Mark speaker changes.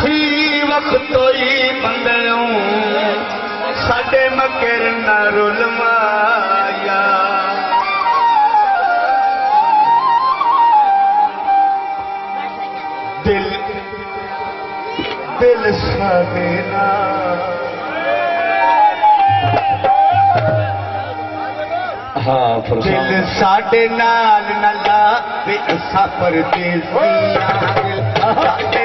Speaker 1: थी वक़्त ई बंदूं साॾे मकर न रुलमाया दिल दिल साॾे
Speaker 2: हाँ, दिल
Speaker 1: साडे नाल नला ते असां परदेसी दिल साडे